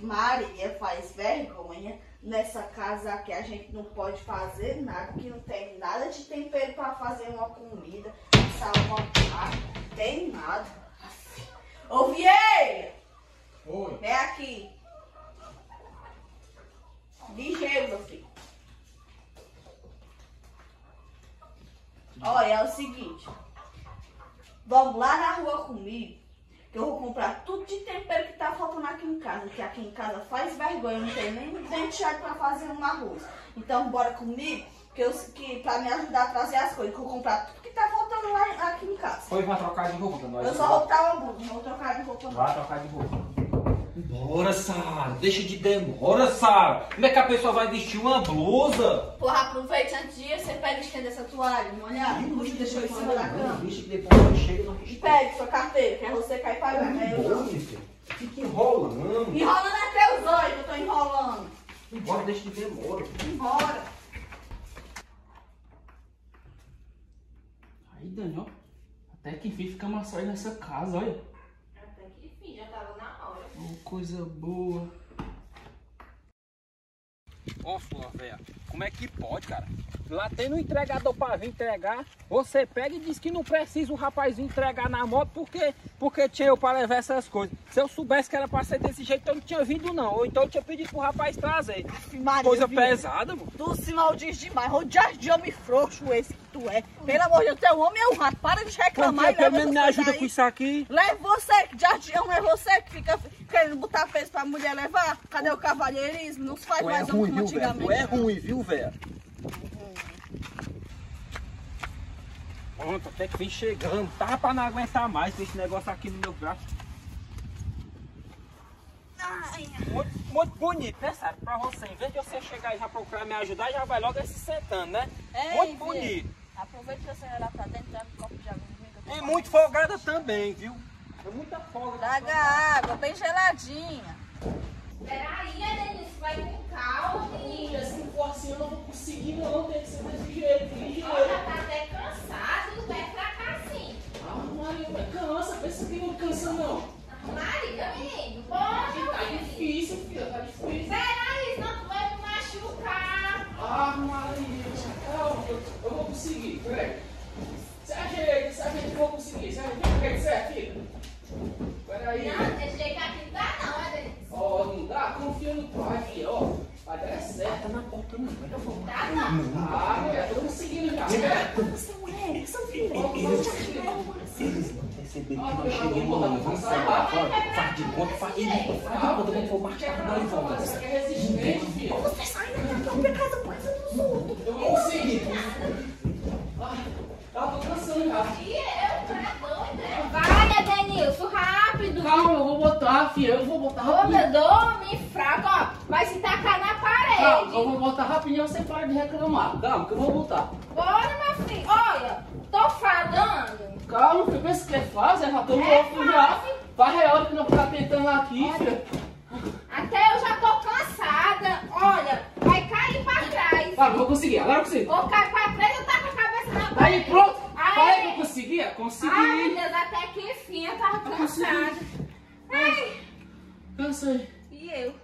Maria faz vergonha. Nessa casa aqui a gente não pode fazer nada, que não tem nada de tempero para fazer uma comida, salvar tem nada. Ô Vieira! Oi. Vem aqui. Ligeiro, meu filho. Olha, é o seguinte. Vamos lá na rua comigo. Eu vou comprar tudo de tempero que tá faltando aqui em casa. Que aqui em casa faz vergonha. Não tem nem dente pra fazer um arroz. Então bora comigo. Que, eu, que pra me ajudar a trazer as coisas. Que eu vou comprar tudo que tá faltando lá aqui em casa. Foi, vai trocar de roupa. Nós Eu só vou botar uma blusa. Não vou trocar de roupa não. Vai trocar de roupa. Bora, Sara. Deixa de demora, Sara. Como é que a pessoa vai vestir uma blusa? Porra, aproveite antes de ir, você pega e estende essa toalha, molhada. Puxa, deixa eu em cima da cama. Deixa que depois não E sua carteira, que é você né? Eu Bom, não. minha filha. Fica enrolando. Enrolando até os olhos que eu tô enrolando. Bora, deixa de demora. Embora. Aí, Daniel, até que enfim ficamos a sós nessa casa, olha. Até que enfim, já tava na hora. Oh, coisa boa. Ó, sua velha, como é que pode, cara? Lá tem um entregador pra vir entregar, você pega e diz que não precisa o rapaz vir entregar na moto porque, porque tinha eu pra levar essas coisas. Se eu soubesse que era pra ser desse jeito, eu não tinha vindo não. Ou então eu tinha pedido pro rapaz trazer. Maria, Coisa pesada, mano. Tu se maldiz demais. Rodear de homem frouxo esse que tu é. Pelo amor de Deus, teu homem é um rato. Para de reclamar Porque e leva pelo menos me ajuda aí. com isso aqui. Leva você, que jardião é você que fica querendo botar peso pra mulher levar. Cadê o cavalheirismo? Não se faz Tu é mais ruim, como viu, antigamente. Tu é ruim, viu, velho? Pronto, até que vem chegando. Tava pra não aguentar mais com esse negócio aqui no meu braço. Ai, Muito, muito bonito, né, Sara? Pra você, em vez de você chegar e já procurar me ajudar, já vai logo se sentando, né? Ei, muito bonito. Aproveita que você vai lá pra dentro, dá um copo de água E muito folgada também, viu? É muita folga. Traga água, bem geladinha. Peraí, Denise, vai com calma, menina. Se não for assim, eu não vou conseguir, não. Tem que ser desse jeito, ligeiro. Olha, tá até cansado, vai pra cá assim. Ah, Maria, mas cansa. Pensa que não cansa, não. Maria, menino, pode, Tá difícil, filha, tá difícil. Peraí, senão tu vai me machucar. Ah, Maria, calma, eu, eu vou conseguir, peraí. Se ajeita, se ajeita que eu vou conseguir. Se ajeita, o que que você é, filha? Peraí. Não, desse jeito aqui não dá não, é. Ó, não dá? Confia no pai, filha, ó. Vai dar certo. Tá na porta, não. Dá não. Ah, mulher, tô conseguindo já. mulher. Eles não perceberam que nós chegamos lá, vamos sair pra fora, faz de conta, faz de conta, faz de conta, vamos for mais tarde, nós vamos. Você é resistente, filha. Você sai daqui, eu vou casa coisa dos outros. Eu vou conseguir. Ah, tá, tô cansando já. E eu, tu é doida. é? Vai, Edenilson, rápido. Calma, eu vou botar, filha, eu vou botar Ô, rapidinho. meu Deus, fraco, ó. Vai se tacar na Calma, eu parede. vou botar rapidinho, você para de reclamar. Calma, que eu vou botar. Bora, meu filho. Olha, tô falando. Calma, filho, pensa que é fácil, eu já tô É louco já. fácil. Faz real que não ficar tentando aqui, filha. Até eu já tô cansada. Olha, vai cair pra trás. Tá, vou conseguir, agora eu consigo. Ou cai pra trás ou tá com a cabeça na Aí, parede. pronto. Aí. Que eu conseguia? Consegui. Ai, meu Deus, até que enfim eu tava cansada. Ai, Cansei. e eu?